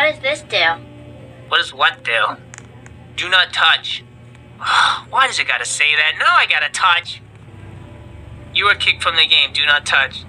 What does this do? What does what do? Do not touch. Why does it gotta say that? No, I gotta touch. You are kicked from the game. Do not touch.